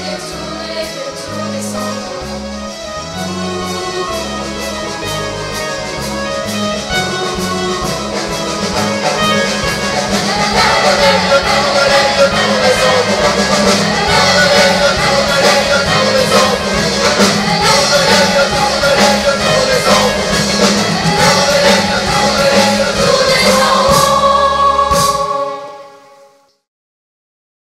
It's